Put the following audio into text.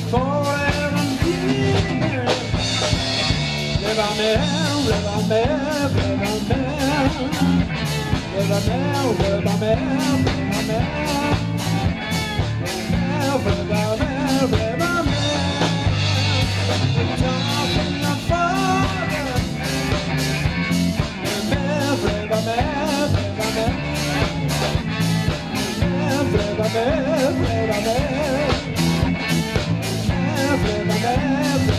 for forever and forever.